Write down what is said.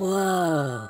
Whoa.